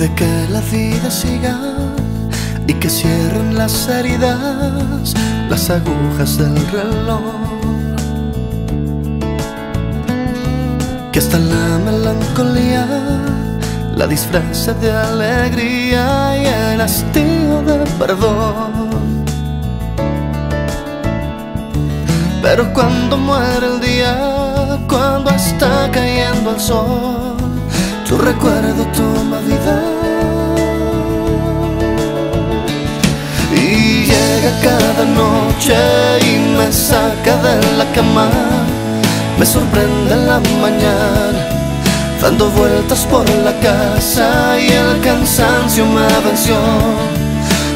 Puede que la vida siga y que cierren las heridas, las agujas del reloj. Que hasta la melancolía la disfraza de alegría y el hastío de perdón. Pero cuando muere el día, cuando está cayendo el sol, recuerdo toma vida. Y llega cada noche y me saca de la cama, me sorprende en la mañana, dando vueltas por la casa y el cansancio me venció.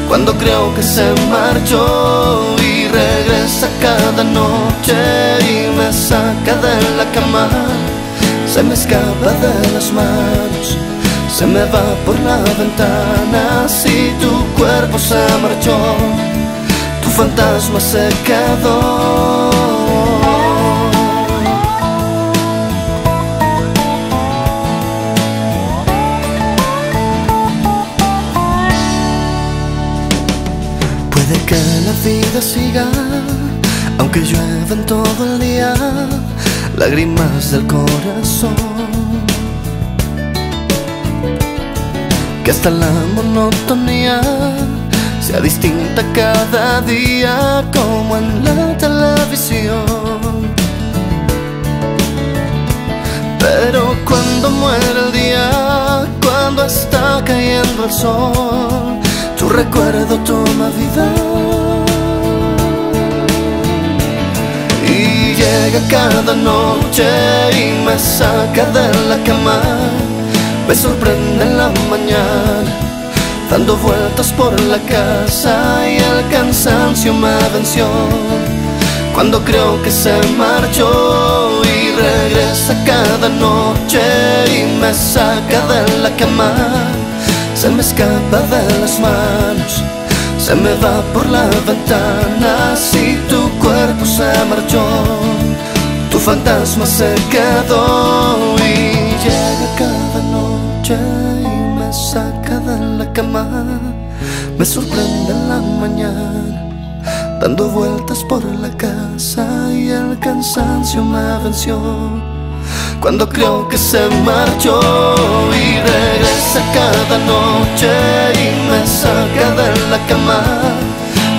Cuando creo que se marchó y regresa cada noche y me saca de la cama se me escapa de las manos, se me va por la ventana. Si tu cuerpo se marchó, tu fantasma se quedó. Puede que la vida siga, aunque llueva en todo el día lágrimas del corazón. Que hasta la monotonía sea distinta cada día como en la televisión. Pero cuando muere el día, cuando está cayendo el sol, tu recuerdo toma vida. Llega cada noche y me saca de la cama, me sorprende en la mañana, dando vueltas por la casa y el cansancio me venció. Cuando creo que se marchó y regresa cada noche y me saca de la cama, se me escapa de las manos se me va por la ventana. Si tu cuerpo se marchó, fantasma se quedó y llega cada noche y me saca de la cama, me sorprende en la mañana, dando vueltas por la casa y el cansancio me venció. Cuando creo que se marchó y regresa cada noche y me saca de la cama,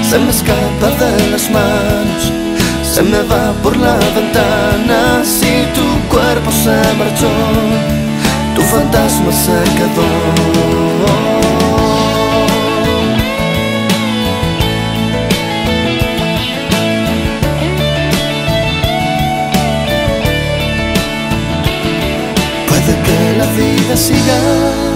se me escapa de las manos, se me va por la ventana. Si tu cuerpo se marchó, tu fantasma se quedó. que la vida siga.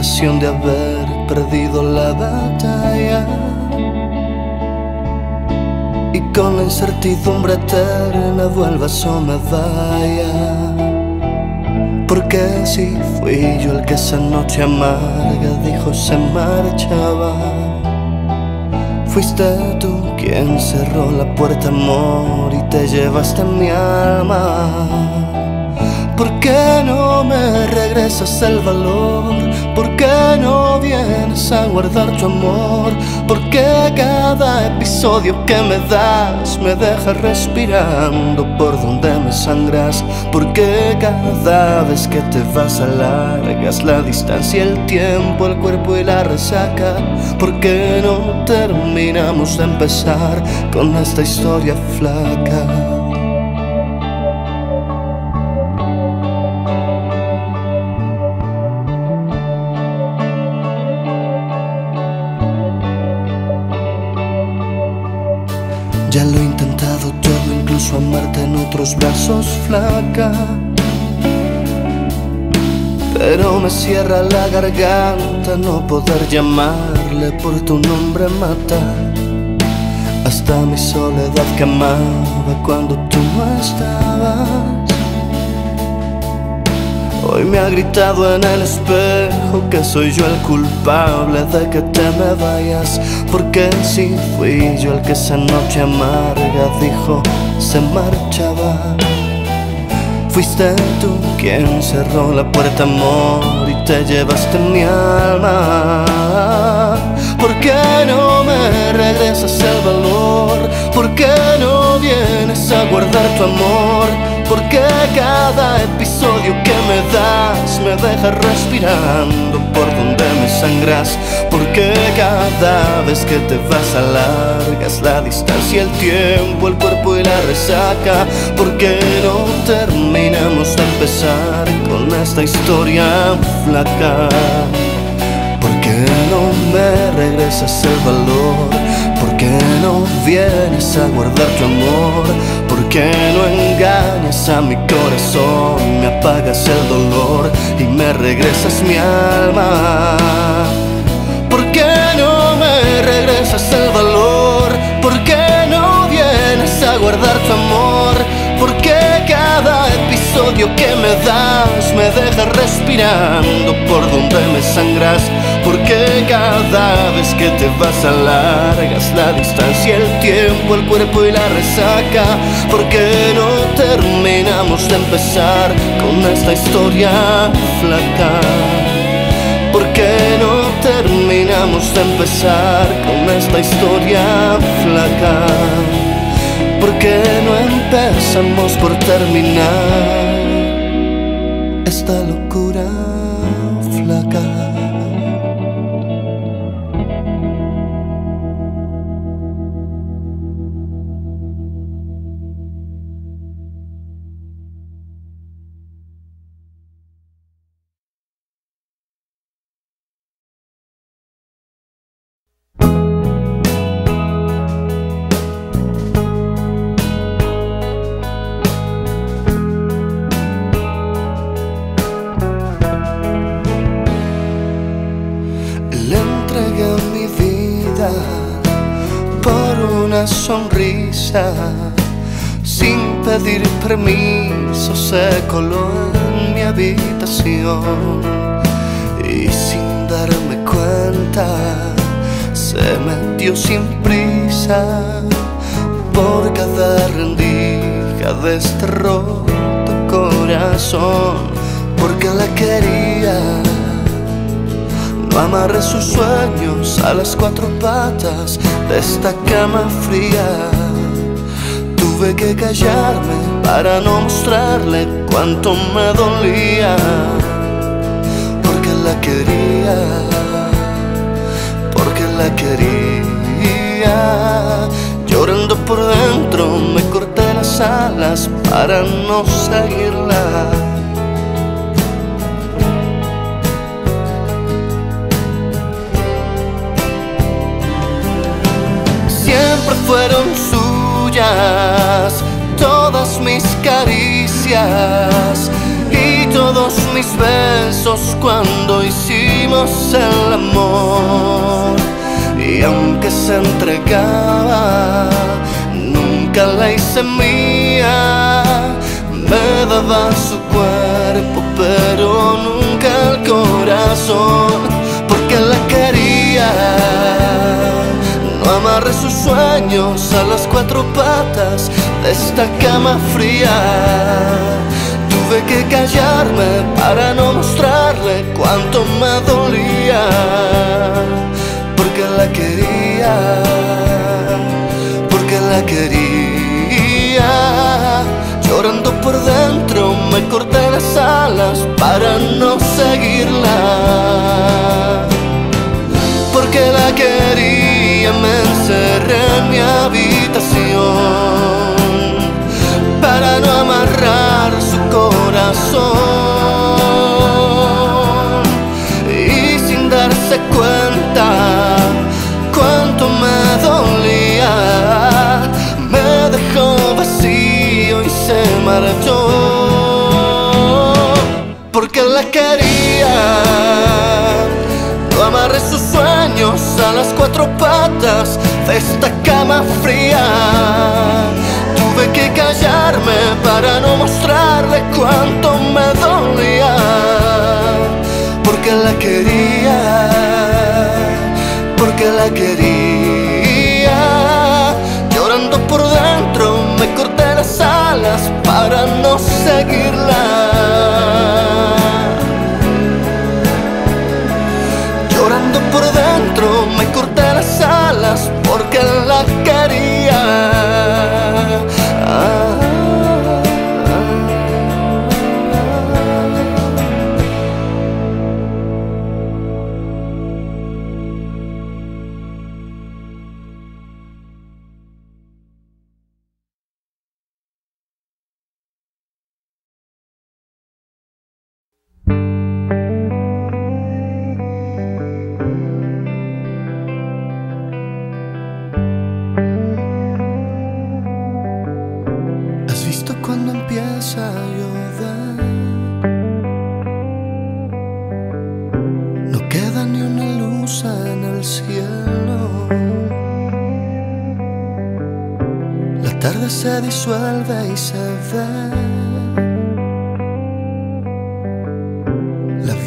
De haber perdido la batalla. Y con la incertidumbre eterna vuelvas o me vaya porque si fui yo el que esa noche amarga dijo se marchaba Fuiste tú quien cerró la puerta amor y te llevaste mi alma. ¿Por qué no me regresas el valor? ¿Por qué no vienes a guardar tu amor? ¿Por qué cada episodio que me das me deja respirando por donde me sangras? ¿Por qué cada vez que te vas alargas la distancia, el tiempo, el cuerpo y la resaca? ¿Por qué no terminamos de empezar con esta historia flaca? Otros brazos, flaca. Pero me cierra la garganta no poder llamarle por tu nombre matar. Hasta mi soledad quemaba cuando tú no estabas. Hoy me ha gritado en el espejo que soy yo el culpable de que te me vayas Porque si fui yo el que esa noche amarga dijo se marchaba Fuiste tú quien cerró la puerta amor y te llevaste mi alma ¿Por qué no me regresas el valor? ¿Por qué no vienes a guardar tu amor? Porque cada episodio que me das me deja respirando por donde me sangras. Porque cada vez que te vas alargas la distancia, el tiempo, el cuerpo y la resaca. Porque no terminamos de empezar con esta historia flaca. Porque no me regresas el valor? porque no vienes a guardar tu amor? ¿Por qué no engañas a mi corazón? Me apagas el dolor y me regresas mi alma. ¿Por qué no me regresas el valor? ¿Por qué no vienes a guardar tu amor? ¿Por qué cada episodio que me das me deja respirando por donde me sangras? Porque cada vez que te vas alargas la distancia, el tiempo, el cuerpo y la resaca. Porque no terminamos de empezar con esta historia flaca. Porque no terminamos de empezar con esta historia flaca. Porque no empezamos por terminar esta locura flaca. Cada rendija de este roto corazón porque la quería no amarré sus sueños a las cuatro patas de esta cama fría. Tuve que callarme para no mostrarle cuánto me dolía, porque la quería, porque la quería. Llorando por dentro me corté las alas para no seguirla. fueron suyas todas mis caricias y todos mis besos cuando hicimos el amor. Y aunque se entregaba, nunca la hice mía. Me daba su cuerpo, pero nunca el corazón, porque la quería amarre sus sueños a las cuatro patas de esta cama fría. Tuve que callarme para no mostrarle cuánto me dolía, la quería, porque la quería. Llorando por dentro me corté las alas para no seguirla, porque la quería me encerré en mi habitación para no amarrar su corazón y sin darse cuenta marchó porque la quería. Yo amarré sus sueños a las cuatro patas de esta cama fría. Tuve que callarme para no mostrarle cuánto me dolía, porque la quería, porque la quería. Para no seguirla. Llorando por dentro me corté las alas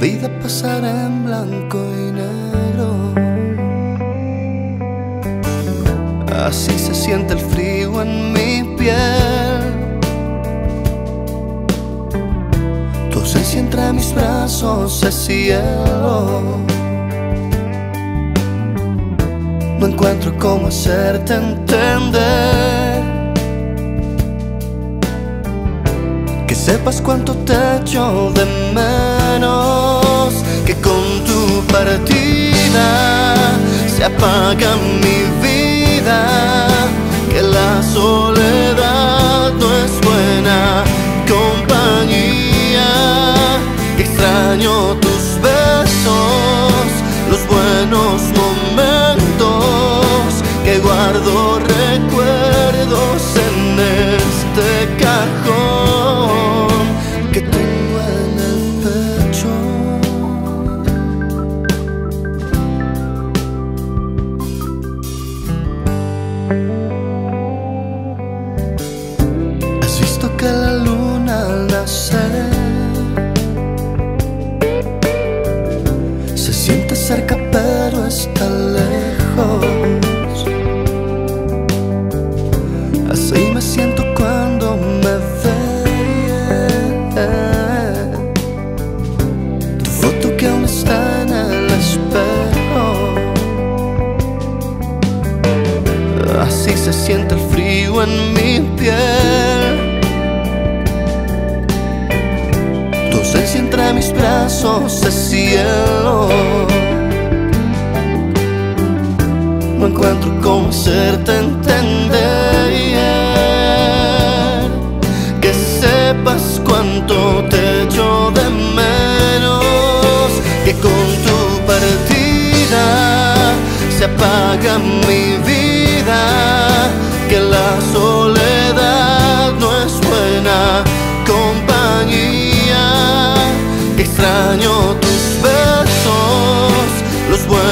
vida pasará en blanco y negro. Así se siente el frío en mi piel. Tu ausencia entre mis brazos es cielo. No encuentro cómo hacerte entender. Que sepas cuánto te echo de menos. Que con tu partida se apaga mi vida. Que la soledad no es buena compañía. Extraño tus besos, los buenos momentos. Que guardo recuerdos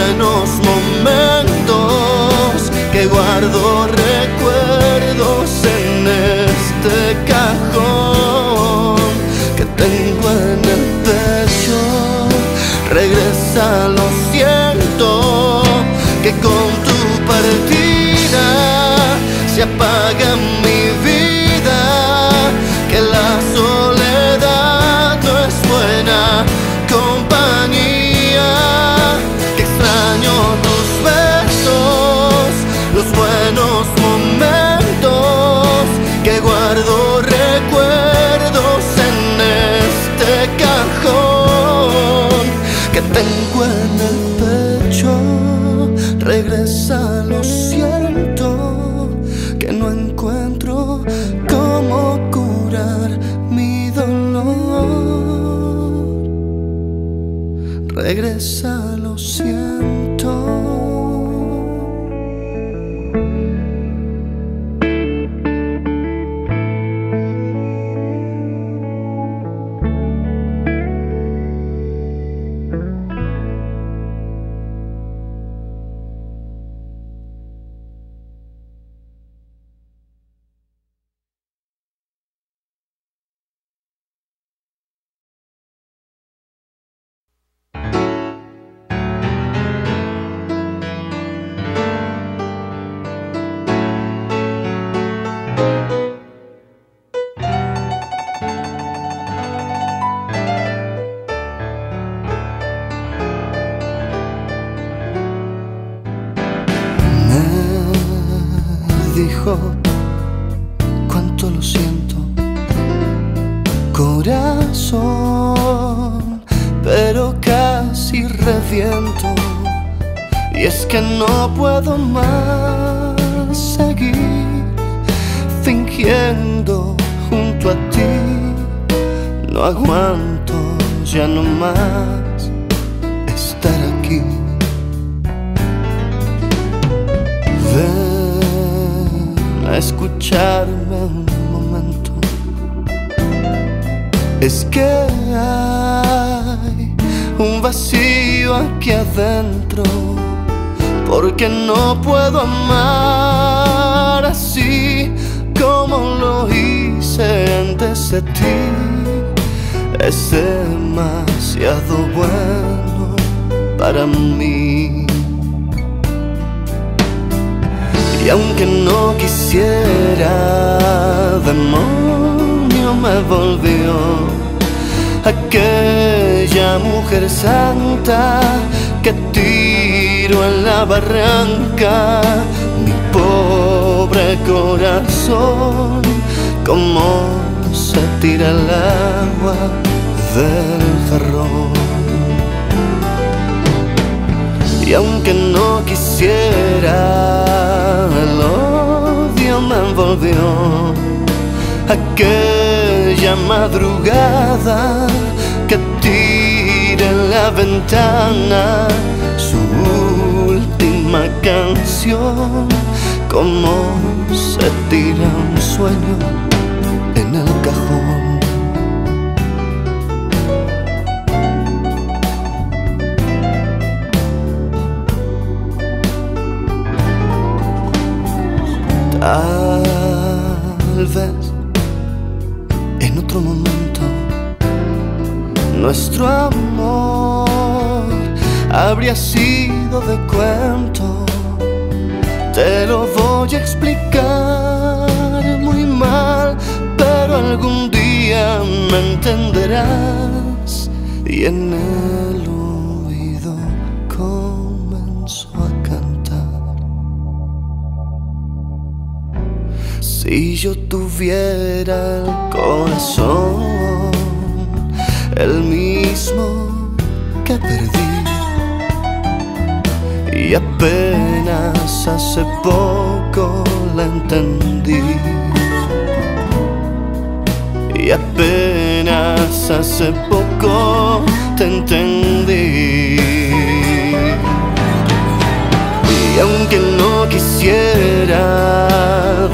buenos momentos. Que guardo dijo cuánto lo siento, corazón, pero casi reviento. Y es que no puedo más seguir fingiendo junto a ti, no aguanto ya no más. Es que hay un vacío aquí adentro porque no puedo amar así como lo hice antes de ti. Es demasiado bueno para mí. Y aunque no quisiera, demonio me volvió aquella mujer santa que tiro en la barranca mi pobre corazón como se tira el agua del jarrón. Y aunque no quisiera el odio me envolvió madrugada que tira en la ventana su última canción, como se tira un sueño en el cajón. Habría sido de cuento. Te lo voy a explicar muy mal, pero algún día me entenderás. Y en el oído comenzó a cantar. Si yo tuviera el corazón, el mismo que perdí. Y apenas hace poco la entendí. Y apenas hace poco te entendí. Y aunque no quisiera,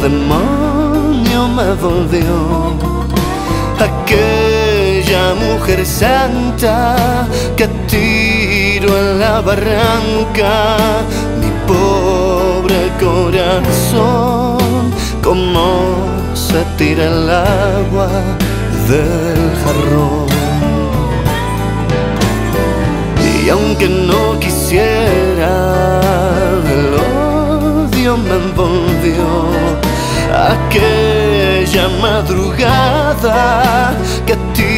demonio me volvió mujer santa que tiro en la barranca mi pobre corazón como se tira el agua del jarrón. Y aunque no quisiera el odio me envolvió. Aquella madrugada que tira en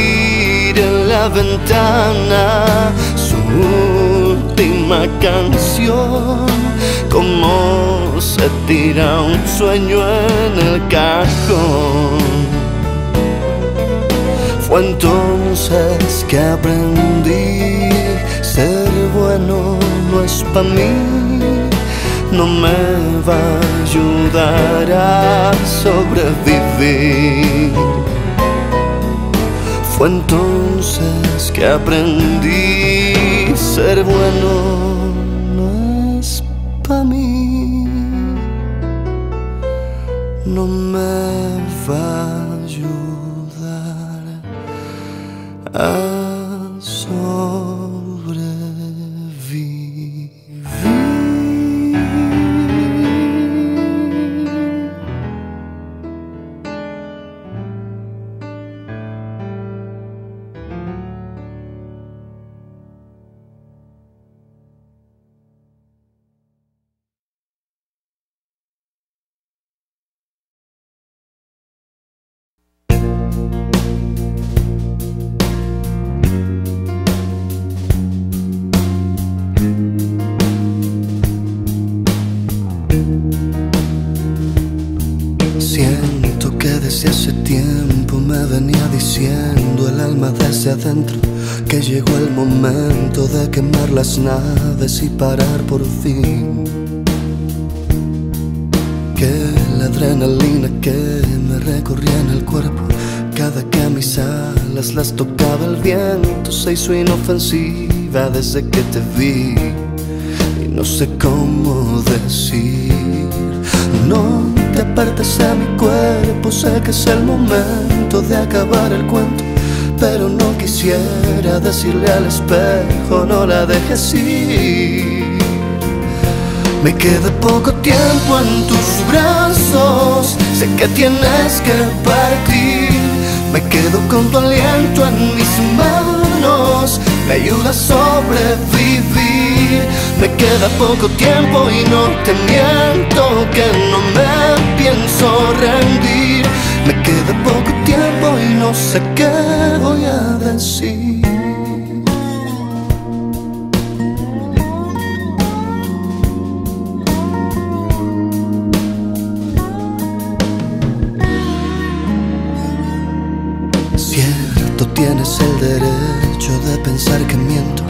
la ventana su última canción, como se tira un sueño en el cajón. Fue entonces que aprendí ser bueno no es para mí no me va a ayudar a sobrevivir. Fue entonces que aprendí ser bueno no es para mí. No me va a ayudar a que llegó el momento de quemar las naves y parar por fin. Que la adrenalina que me recorría en el cuerpo, cada que mis alas las tocaba el viento, se hizo inofensiva desde que te vi. Y no sé cómo decir, no te apartes a mi cuerpo, sé que es el momento de acabar el cuento. Pero no quisiera decirle al espejo, no la dejes ir. Me queda poco tiempo en tus brazos, sé que tienes que partir. Me quedo con tu aliento en mis manos, me ayuda a sobrevivir. Me queda poco tiempo y no te miento que no me pienso rendir. Me queda poco tiempo y no sé qué voy a decir. Cierto, tienes el derecho de pensar que miento,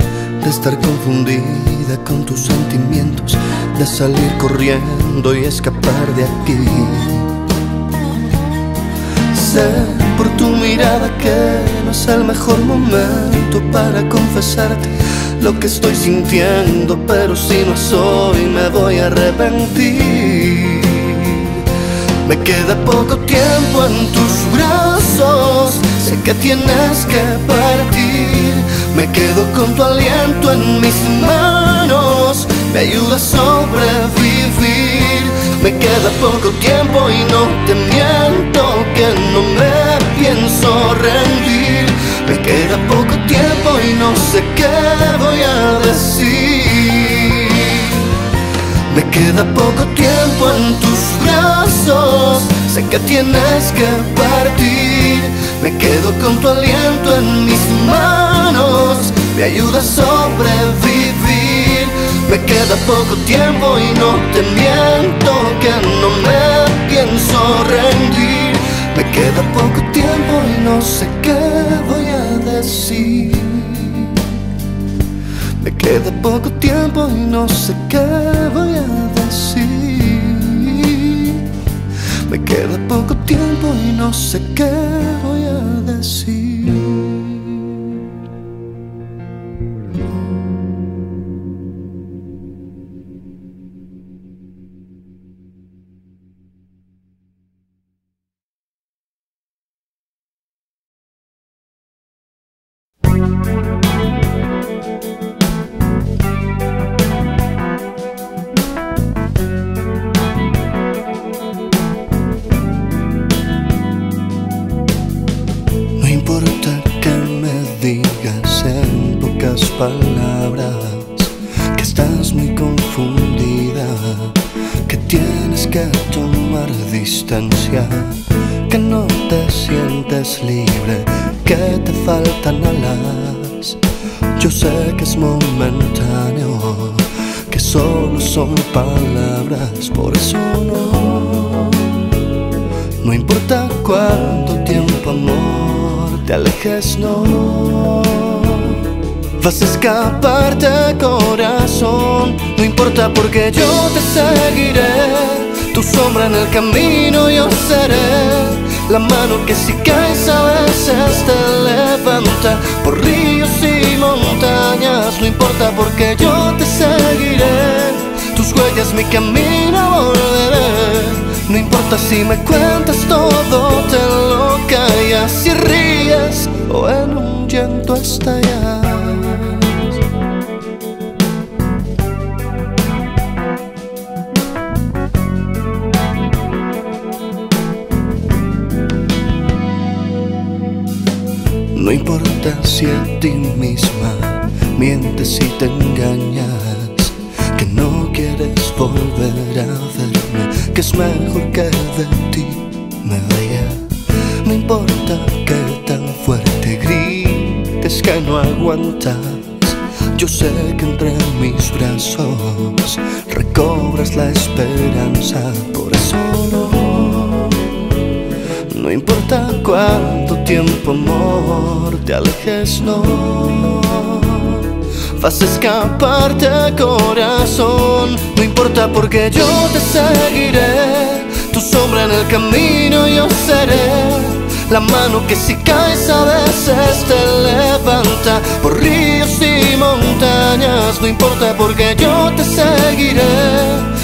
de estar confundida con tus sentimientos, de salir corriendo y escapar de aquí. Por tu mirada que no es el mejor momento para confesarte lo que estoy sintiendo, pero si no es hoy me voy a arrepentir. Me queda poco tiempo en tus brazos, sé que tienes que partir. Me quedo con tu aliento en mis manos, me ayuda a sobrevivir. Me queda poco tiempo y no te miento que no me pienso rendir. Me queda poco tiempo y no sé qué voy a decir. Me queda poco tiempo en tus brazos, sé que tienes que partir. Me quedo con tu aliento en mis manos, me ayuda a sobrevivir. Me queda poco tiempo y no te miento que no me pienso rendir. Me queda poco tiempo y no sé qué voy a decir. Me queda poco tiempo y no sé qué voy a decir. Me queda poco tiempo y no sé qué voy a decir. Por eso no. No importa cuánto tiempo, amor, te alejes, no. Vas a escaparte, corazón. No importa porque yo te seguiré. Tu sombra en el camino yo seré. La mano que si caes a veces te levanta por ríos y montañas. No importa porque yo te seguiré. Tus huellas, mi camino volveré. No importa si me cuentas todo, te lo callas si ríes o en un llanto estallas. No importa si a ti misma mientes y te engañas, volver a verme, que es mejor que de ti me vaya. No importa que tan fuerte grites que no aguantas. Yo sé que entre mis brazos recobras la esperanza, por eso no. No importa cuánto tiempo, amor, te alejes, no. Vas a escaparte, corazón. No importa porque yo te seguiré. Tu sombra en el camino yo seré. La mano que si caes a veces te levanta por ríos y montañas. No importa porque yo te seguiré.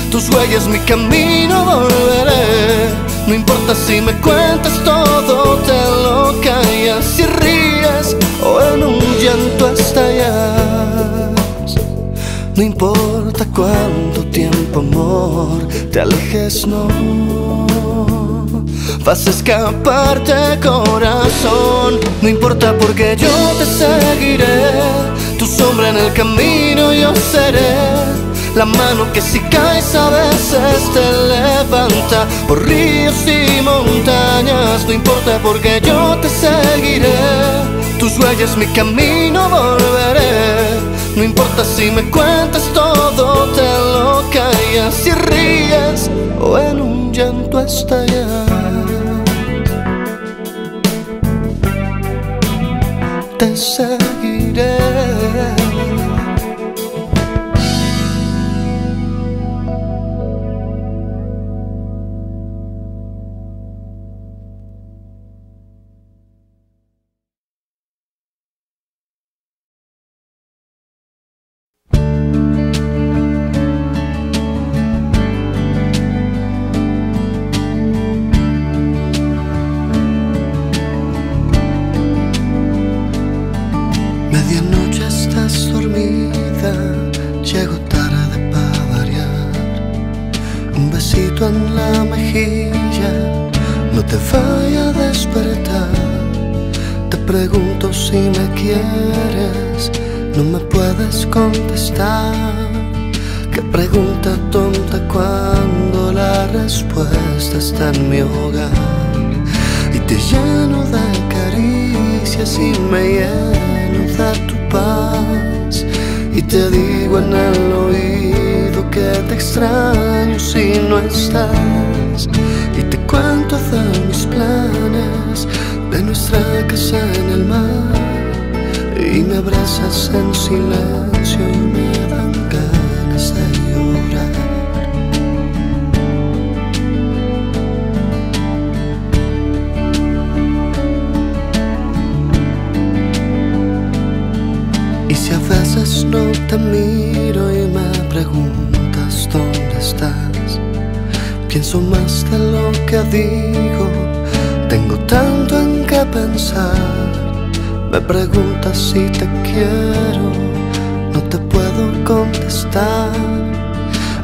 Tus huellas, mi camino volveré. No importa si me cuentas todo, te lo callas si ríes o en un llanto. No importa cuánto tiempo, amor, te alejes, no. Vas a escaparte, corazón. No importa porque yo te seguiré. Tu sombra en el camino yo seré. La mano que si caes a veces te levanta por ríos y montañas. No importa porque yo te seguiré. Tus huellas, mi camino volveré. No importa si me cuentas todo, te lo callas si ríes o en un llanto estallas. te seguiré. Te digo en el oído que te extraño si no estás. Y te cuento de mis planes, de nuestra casa en el mar. Y me abrazas en silencio y me Y si a veces no te miro y me preguntas dónde estás, pienso más de lo que digo, tengo tanto en qué pensar. Me preguntas si te quiero, no te puedo contestar.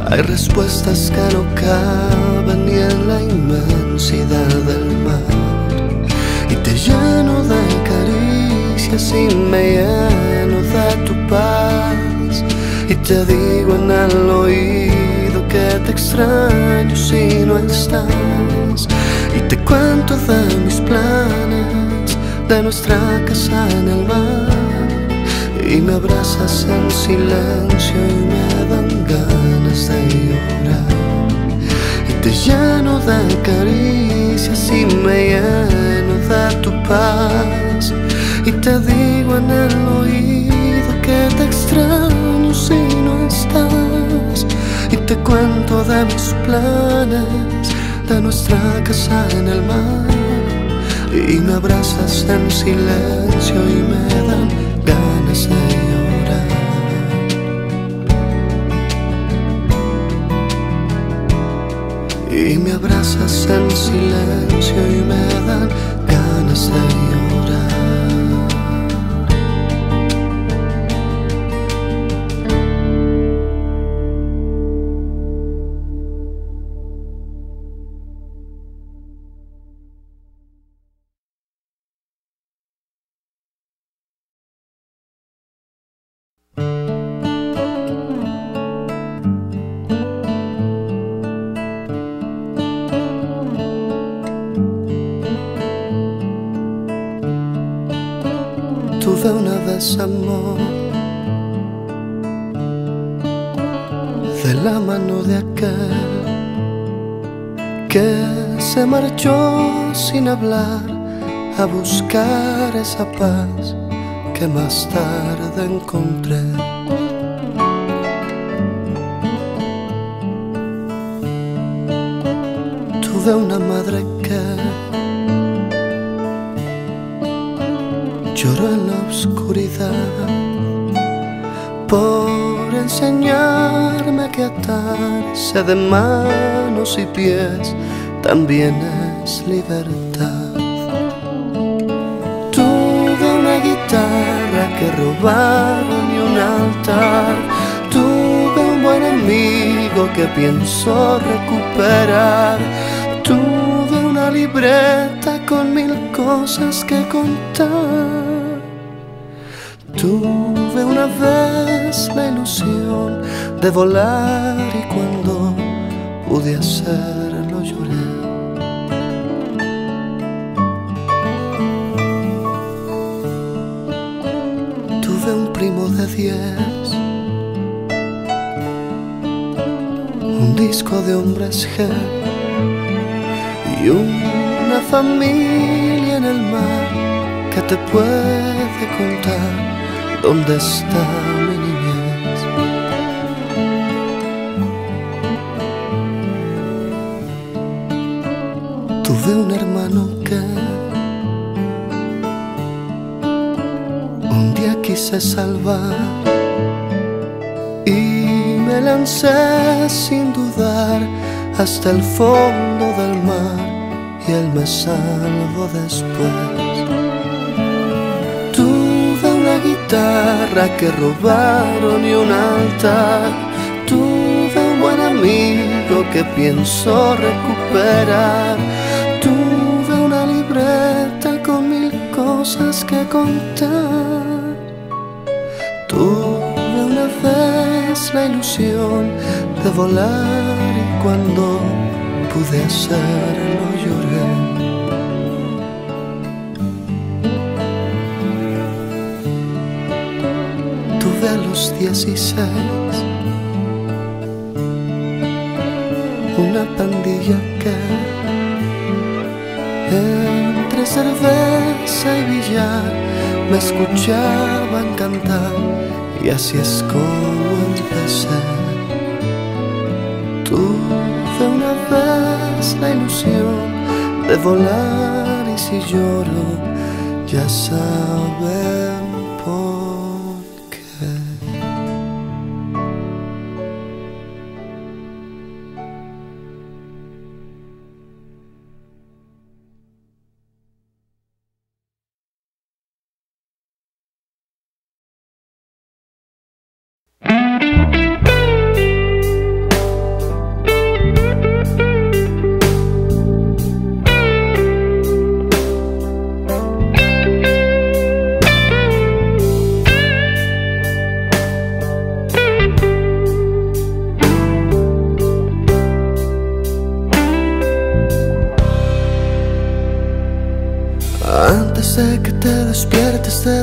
Hay respuestas que no caben ni en la inmensidad del mar. Y te lleno de caricias y me lleno de tu paz. Y te digo en el oído que te extraño si no estás. Y te cuento de mis planes, de nuestra casa en el mar. Y me abrazas en silencio y me dan ganas de llorar. Y te lleno de caricias y me lleno de tu paz. Y te digo en el oído que te extraño si no estás. Y te cuento de mis planes, de nuestra casa en el mar. Y me abrazas en silencio y me dan ganas de llorar. Y me abrazas en silencio y me dan ganas de llorar. Una vez amor de la mano de aquel que se marchó sin hablar a buscar esa paz que más tarde encontré. Tuve una madre que lloró en la oscuridad por enseñarme que atarse de manos y pies también es libertad. Tuve una guitarra que robaron y un altar. Tuve un buen amigo que pienso recuperar. Tuve una libreta con mil cosas que contar. Tuve una vez la ilusión de volar y cuando pude hacerlo lloré. Tuve un primo de diez, un disco de hombres G y una familia en el mar que te puede contar dónde está mi niñez. Tuve un hermano que un día quise salvar y me lancé sin dudar hasta el fondo del mar y él me salvó después. Guitarra que robaron y un altar. Tuve un buen amigo que pienso recuperar. Tuve una libreta con mil cosas que contar. Tuve una vez la ilusión de volar y cuando pude hacerlo a los 16 una pandilla que entre cerveza y billar me escuchaban cantar y así es como empecé. Tuve una vez la ilusión de volar y si lloro ya saben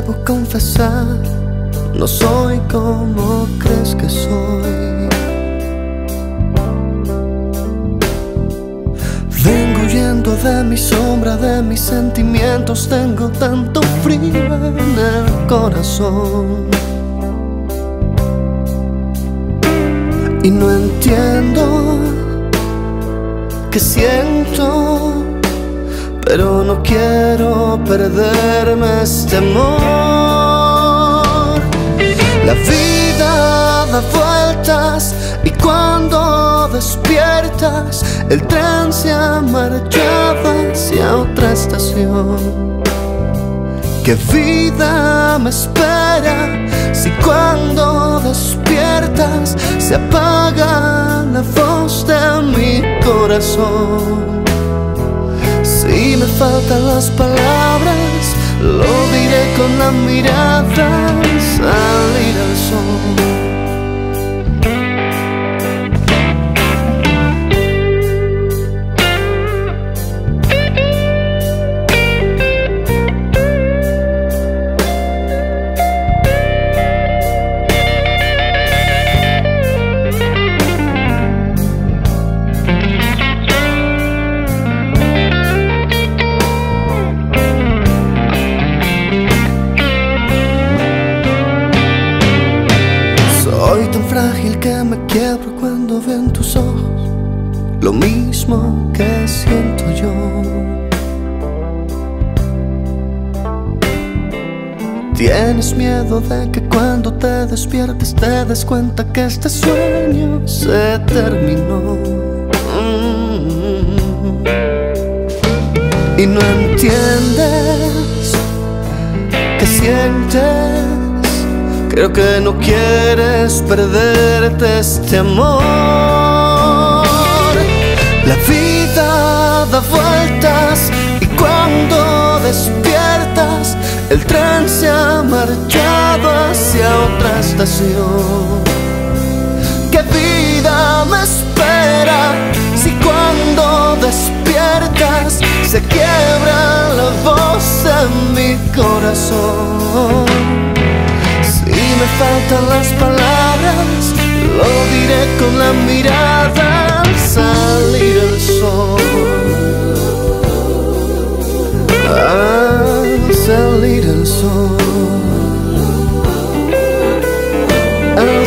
debo confesar, no soy como crees que soy. Vengo huyendo de mi sombra, de mis sentimientos, tengo tanto frío en el corazón. Y no entiendo qué siento pero no quiero perderme este amor. La vida da vueltas y cuando despiertas, el tren se ha marchado hacia otra estación. ¿Qué vida me espera si cuando despiertas se apaga la voz de mi corazón? Si me faltan las palabras, lo diré con la mirada al salir al sol. Que siento yo. Tienes miedo de que cuando te despiertes te des cuenta que este sueño se terminó. Mm. Y no entiendes que sientes. Creo que no quieres perderte este amor. La vida da vueltas y cuando despiertas, el tren se ha marchado hacia otra estación. ¿Qué vida me espera si cuando despiertas se quiebra la voz en mi corazón? Si me faltan las palabras, lo diré con la mirada al salir el sol. Al salir el sol. Al